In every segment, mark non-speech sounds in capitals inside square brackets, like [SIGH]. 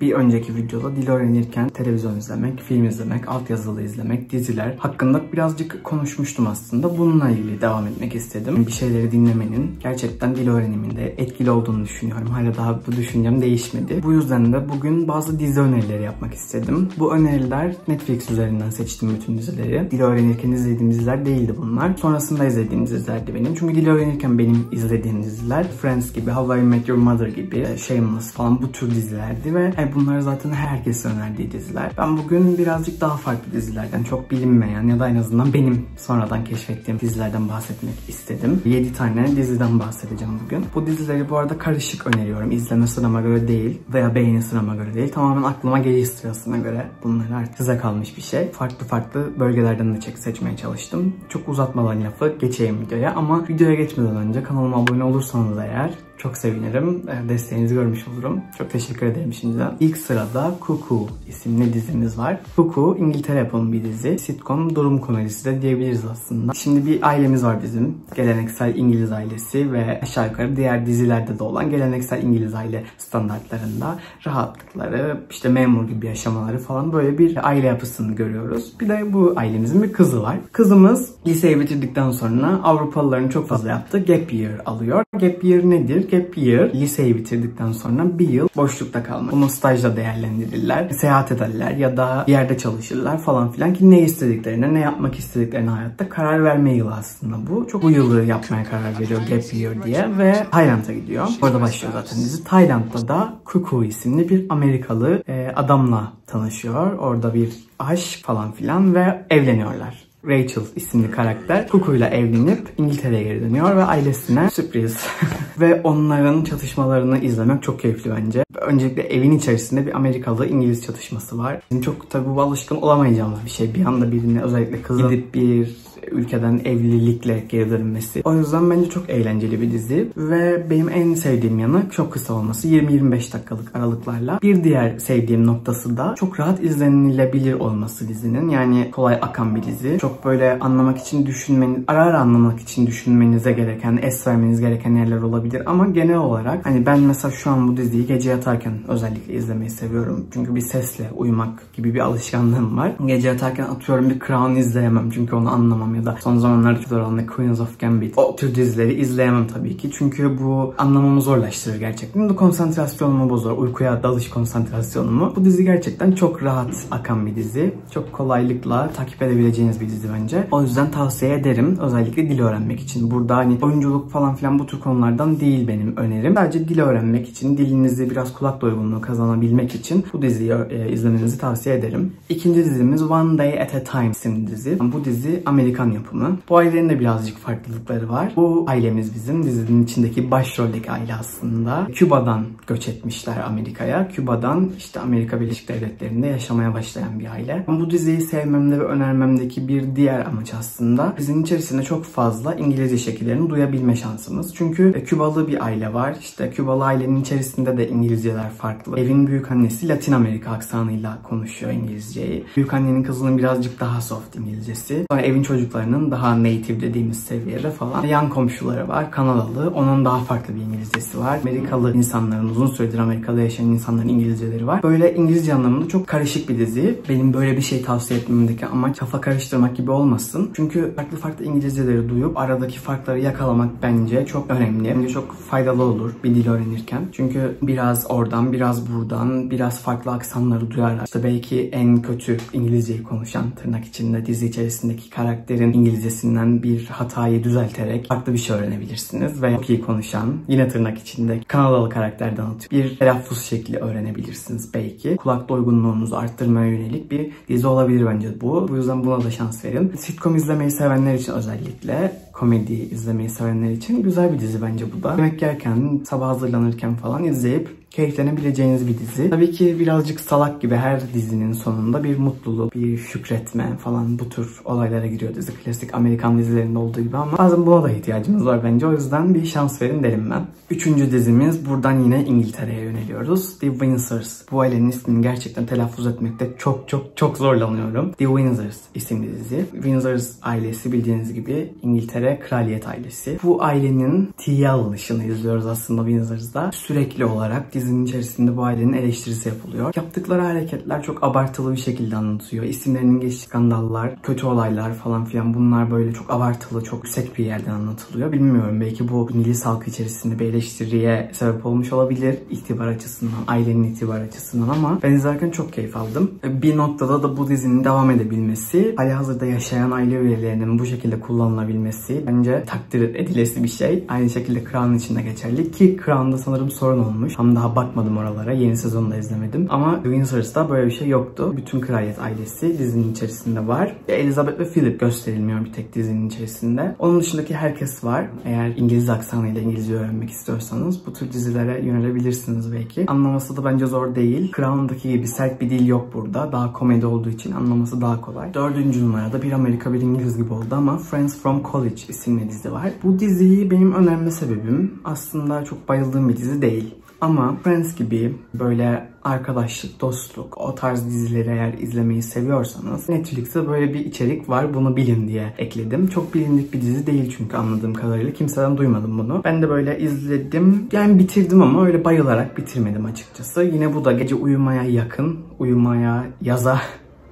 Bir önceki videoda dil öğrenirken televizyon izlemek, film izlemek, altyazılı izlemek, diziler hakkında birazcık konuşmuştum aslında. Bununla ilgili devam etmek istedim. Bir şeyleri dinlemenin gerçekten dil öğreniminde etkili olduğunu düşünüyorum. Hala daha bu düşüncem değişmedi. Bu yüzden de bugün bazı dizi önerileri yapmak istedim. Bu öneriler Netflix üzerinden seçtim bütün dizileri. Dil öğrenirken izlediğim diziler değildi bunlar. Sonrasında izlediğim dizilerdi benim. Çünkü dil öğrenirken benim izlediğim diziler Friends gibi, How I Met Your Mother gibi, Shameless falan bu tür dizilerdi ve yani bunlar zaten herkesin önerdiği diziler. Ben bugün birazcık daha farklı dizilerden, çok bilinmeyen ya da en azından benim sonradan keşfettiğim dizilerden bahsetmek istedim. 7 tane diziden bahsedeceğim bugün. Bu dizileri bu arada karışık öneriyorum. İzleme sırama göre değil veya beğeni sırama göre değil. Tamamen aklıma geliş sırasına göre bunlar artık size kalmış bir şey. Farklı farklı bölgelerden de çek seçmeye çalıştım. Çok uzatmadan lafı geçeyim videoya ama videoya geçmeden önce kanalıma abone olursanız eğer çok sevinirim. E, desteğinizi görmüş olurum. Çok teşekkür ederim şimdiden. İlk sırada Cuckoo isimli dizimiz var. Cuckoo İngiltere yapımı bir dizi. Sitcom durum komedisi de diyebiliriz aslında. Şimdi bir ailemiz var bizim. Geleneksel İngiliz ailesi ve aşağı yukarı diğer dizilerde de olan geleneksel İngiliz aile standartlarında rahatlıkları, işte memur gibi yaşamaları falan böyle bir aile yapısını görüyoruz. Bir de bu ailemizin bir kızı var. Kızımız liseyi bitirdikten sonra Avrupalıların çok fazla yaptığı gap year alıyor. Gap year nedir? Gap year liseyi bitirdikten sonra bir yıl boşlukta kalmak. Bunu stajla değerlendirirler. Seyahat ederler ya da bir yerde çalışırlar falan filan ki ne istediklerine, ne yapmak istediklerine hayatta karar verme yılı aslında bu. Çok bu yılı yapmaya karar veriyor Gap Year diye ve Tayland'a gidiyor. Orada başlıyor zaten dizi. Tayland'da da Cuckoo isimli bir Amerikalı e, adamla tanışıyor. Orada bir aşk falan filan ve evleniyorlar. Rachel isimli karakter Cuckoo'yla evlenip İngiltere'ye geri dönüyor ve ailesine sürpriz. [LAUGHS] ve onların çatışmalarını izlemek çok keyifli bence. Öncelikle evin içerisinde bir Amerikalı İngiliz çatışması var. Çok tabi bu alışkın olamayacağımız bir şey. Bir anda birine özellikle kızı gidip bir ülkeden evlilikle geri dönmesi. O yüzden bence çok eğlenceli bir dizi ve benim en sevdiğim yanı çok kısa olması. 20-25 dakikalık aralıklarla. Bir diğer sevdiğim noktası da çok rahat izlenilebilir olması dizinin. Yani kolay akan bir dizi. Çok böyle anlamak için düşünmeniz, ara ara anlamak için düşünmenize gereken, es vermeniz gereken yerler olabilir ama genel olarak hani ben mesela şu an bu diziyi gece yatarken özellikle izlemeyi seviyorum. Çünkü bir sesle uyumak gibi bir alışkanlığım var. Gece yatarken atıyorum bir Crown izleyemem çünkü onu anlamam ya da son zamanlarda çok olan Queens of Gambit. O tür dizileri izleyemem tabii ki. Çünkü bu anlamamı zorlaştırır gerçekten. Bu konsantrasyonumu bozar. Uykuya dalış konsantrasyonumu. Bu dizi gerçekten çok rahat akan bir dizi. Çok kolaylıkla takip edebileceğiniz bir dizi bence. O yüzden tavsiye ederim. Özellikle dil öğrenmek için. Burada hani oyunculuk falan filan bu tür konulardan değil benim önerim. Sadece dil öğrenmek için, dilinizi biraz kulak doygunluğu kazanabilmek için bu diziyi e, izlemenizi tavsiye ederim. İkinci dizimiz One Day at a Time isimli dizi. Bu dizi Amerikan yapımı. Bu ailenin de birazcık farklılıkları var. Bu ailemiz bizim dizinin içindeki başroldeki aile aslında. Küba'dan göç etmişler Amerika'ya. Küba'dan işte Amerika Birleşik Devletleri'nde yaşamaya başlayan bir aile. Bu diziyi sevmemde ve önermemdeki bir diğer amaç aslında dizinin içerisinde çok fazla İngilizce şekillerini duyabilme şansımız. Çünkü Kübalı bir aile var. İşte Kübalı ailenin içerisinde de İngilizceler farklı. Evin büyük annesi Latin Amerika aksanıyla konuşuyor İngilizceyi. Büyük annenin kızının birazcık daha soft İngilizcesi. Sonra evin çocukları çocuklarının daha native dediğimiz seviyede falan. Yan komşuları var. Kanadalı. Onun daha farklı bir İngilizcesi var. Amerikalı insanların, uzun süredir Amerika'da yaşayan insanların İngilizceleri var. Böyle İngilizce anlamında çok karışık bir dizi. Benim böyle bir şey tavsiye etmemdeki amaç kafa karıştırmak gibi olmasın. Çünkü farklı farklı İngilizceleri duyup aradaki farkları yakalamak bence çok önemli. Bence çok faydalı olur bir dil öğrenirken. Çünkü biraz oradan, biraz buradan, biraz farklı aksanları duyarak işte belki en kötü İngilizceyi konuşan tırnak içinde dizi içerisindeki karakterin İngilizcesinden bir hatayı düzelterek farklı bir şey öğrenebilirsiniz. Ve çok iyi konuşan, yine tırnak içinde Kanadalı karakterden atıp bir telaffuz şekli öğrenebilirsiniz belki. Kulak doygunluğunuzu arttırmaya yönelik bir dizi olabilir bence bu. Bu yüzden buna da şans verin. Sitcom izlemeyi sevenler için özellikle komedi izlemeyi sevenler için güzel bir dizi bence bu da. Yemek yerken, sabah hazırlanırken falan izleyip keyiflenebileceğiniz bir dizi. Tabii ki birazcık salak gibi her dizinin sonunda bir mutluluk, bir şükretme falan bu tür olaylara giriyor dizi. Klasik Amerikan dizilerinde olduğu gibi ama bazen buna da ihtiyacımız var bence. O yüzden bir şans verin derim ben. Üçüncü dizimiz buradan yine İngiltere'ye yöneliyoruz. The Windsors. Bu ailenin ismini gerçekten telaffuz etmekte çok çok çok zorlanıyorum. The Windsors isimli dizi. Windsors ailesi bildiğiniz gibi İngiltere İngiltere kraliyet ailesi. Bu ailenin tiye alınışını izliyoruz aslında Windsor'da. Sürekli olarak dizinin içerisinde bu ailenin eleştirisi yapılıyor. Yaptıkları hareketler çok abartılı bir şekilde anlatıyor. İsimlerinin geçtiği skandallar, kötü olaylar falan filan bunlar böyle çok abartılı, çok yüksek bir yerden anlatılıyor. Bilmiyorum belki bu İngiliz halkı içerisinde bir eleştiriye sebep olmuş olabilir itibar açısından, ailenin itibar açısından ama ben izlerken çok keyif aldım. Bir noktada da bu dizinin devam edebilmesi, hali hazırda yaşayan aile üyelerinin bu şekilde kullanılabilmesi bence takdir edilesi bir şey. Aynı şekilde Crown için de geçerli ki Crown'da sanırım sorun olmuş. Ama daha bakmadım oralara. Yeni sezonu da izlemedim. Ama Windsors'ta böyle bir şey yoktu. Bütün kraliyet ailesi dizinin içerisinde var. Elizabeth ve Philip gösterilmiyor bir tek dizinin içerisinde. Onun dışındaki herkes var. Eğer İngiliz aksanıyla İngilizce öğrenmek istiyorsanız bu tür dizilere yönelebilirsiniz belki. Anlaması da bence zor değil. Crown'daki gibi sert bir dil yok burada. Daha komedi olduğu için anlaması daha kolay. Dördüncü numarada bir Amerika bir İngiliz gibi oldu ama Friends from College isimli dizi var. Bu diziyi benim önerme sebebim aslında çok bayıldığım bir dizi değil. Ama Friends gibi böyle arkadaşlık, dostluk, o tarz dizileri eğer izlemeyi seviyorsanız Netflix'te böyle bir içerik var bunu bilin diye ekledim. Çok bilindik bir dizi değil çünkü anladığım kadarıyla. Kimseden duymadım bunu. Ben de böyle izledim. Yani bitirdim ama öyle bayılarak bitirmedim açıkçası. Yine bu da gece uyumaya yakın, uyumaya, yaza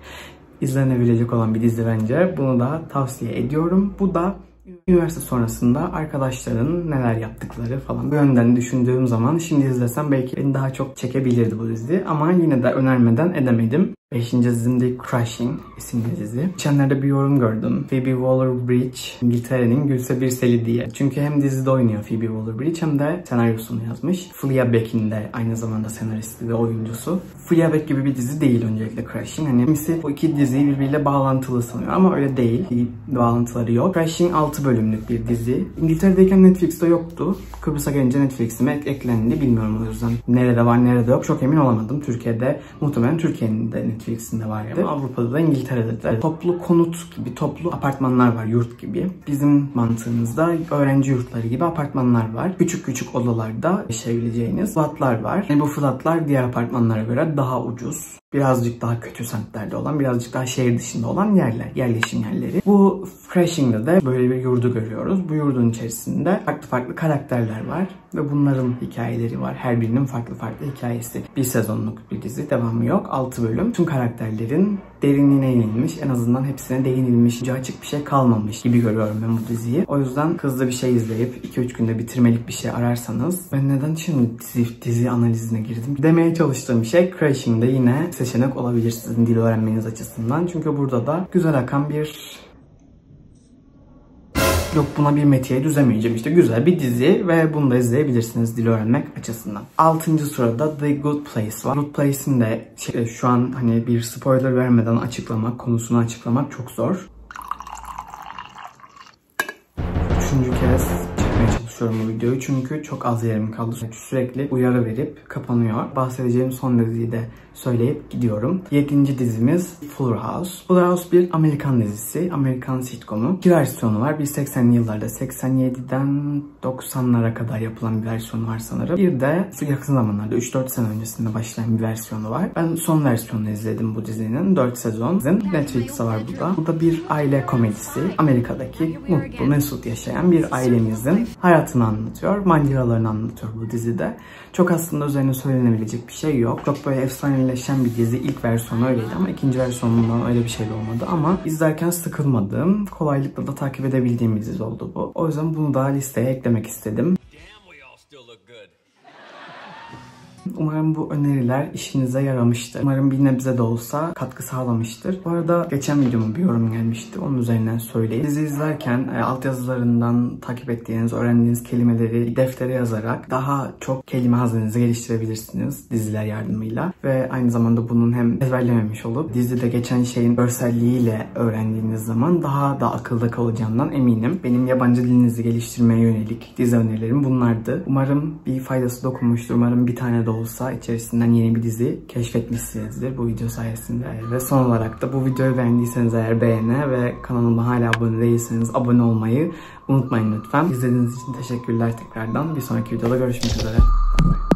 [LAUGHS] izlenebilecek olan bir dizi bence. Bunu da tavsiye ediyorum. Bu da Üniversite sonrasında arkadaşların neler yaptıkları falan bu yönden düşündüğüm zaman şimdi izlesem belki beni daha çok çekebilirdi bu dizi. Ama yine de önermeden edemedim. Beşinci dizimde Crushing isimli dizi. Geçenlerde bir yorum gördüm. Phoebe Waller-Bridge İngiltere'nin Gülse Birsel'i diye. Çünkü hem dizide oynuyor Phoebe Waller-Bridge hem de senaryosunu yazmış. Fleabag'in de aynı zamanda senaristi ve oyuncusu. Fleabag gibi bir dizi değil öncelikle Crushing. Hani kimisi bu iki diziyi birbiriyle bağlantılı sanıyor ama öyle değil. Bir bağlantıları yok. Crushing 6 bölümlük bir dizi. İngiltere'deyken Netflix'te yoktu. Kıbrıs'a gelince Netflix'ime eklendi. Bilmiyorum o yüzden. Nerede var nerede yok çok emin olamadım. Türkiye'de muhtemelen Türkiye'nin de Netflix'inde vardı. Avrupa'da da İngiltere'de de toplu konut gibi toplu apartmanlar var yurt gibi. Bizim mantığımızda öğrenci yurtları gibi apartmanlar var. Küçük küçük odalarda yaşayabileceğiniz flatlar var. Yani bu flatlar diğer apartmanlara göre daha ucuz birazcık daha kötü semtlerde olan, birazcık daha şehir dışında olan yerler, yerleşim yerleri. Bu Crashing'de de böyle bir yurdu görüyoruz. Bu yurdun içerisinde farklı farklı karakterler var ve bunların hikayeleri var. Her birinin farklı farklı hikayesi. Bir sezonluk bir dizi, devamı yok. 6 bölüm. Tüm karakterlerin derinliğine inilmiş, en azından hepsine değinilmiş, açık bir şey kalmamış gibi görüyorum ben bu diziyi. O yüzden hızlı bir şey izleyip 2-3 günde bitirmelik bir şey ararsanız ben neden şimdi dizi, dizi analizine girdim? Demeye çalıştığım şey Crashing'de yine seçenek olabilir sizin dil öğrenmeniz açısından. Çünkü burada da güzel akan bir Yok buna bir metiye düzemeyeceğim. İşte güzel bir dizi ve bunu da izleyebilirsiniz dil öğrenmek açısından. Altıncı sırada The Good Place var. Good Place'in de şey, şu an hani bir spoiler vermeden açıklamak, konusunu açıklamak çok zor. Üçüncü kez çekmeye çalışıyorum bu videoyu çünkü çok az yerim kaldı. Sürekli uyarı verip kapanıyor. Bahsedeceğim son diziyi de söyleyip gidiyorum. Yedinci dizimiz Fuller House. Fuller House bir Amerikan dizisi. Amerikan sitcomu. İki versiyonu var. Bir 80'li yıllarda 87'den 90'lara kadar yapılan bir versiyonu var sanırım. Bir de yakın zamanlarda 3-4 sene öncesinde başlayan bir versiyonu var. Ben son versiyonunu izledim bu dizinin. 4 sezon. Netflix'te var bu da. Bu da bir aile komedisi. Amerika'daki mutlu, mesut yaşayan bir ailemizin hayatını anlatıyor. Maceralarını anlatıyor bu dizide. Çok aslında üzerine söylenebilecek bir şey yok. Çok böyle efsaneleşen bir dizi. İlk versiyonu öyleydi ama ikinci versiyonundan öyle bir şey de olmadı. Ama izlerken sıkılmadığım, kolaylıkla da takip edebildiğim bir dizi oldu bu. O yüzden bunu da listeye eklemek istedim. Umarım bu öneriler işinize yaramıştır. Umarım bir nebze de olsa katkı sağlamıştır. Bu arada geçen videomu bir yorum gelmişti. Onun üzerinden söyleyeyim. Dizi izlerken e, altyazılarından takip ettiğiniz, öğrendiğiniz kelimeleri deftere yazarak daha çok kelime hazinenizi geliştirebilirsiniz diziler yardımıyla. Ve aynı zamanda bunun hem ezberlememiş olup dizide geçen şeyin görselliğiyle öğrendiğiniz zaman daha da akılda kalacağından eminim. Benim yabancı dilinizi geliştirmeye yönelik dizi önerilerim bunlardı. Umarım bir faydası dokunmuştur. Umarım bir tane de olsa içerisinden yeni bir dizi keşfetmişsinizdir bu video sayesinde. Ve son olarak da bu videoyu beğendiyseniz eğer beğene ve kanalıma hala abone değilseniz abone olmayı unutmayın lütfen. İzlediğiniz için teşekkürler tekrardan. Bir sonraki videoda görüşmek üzere. Bye.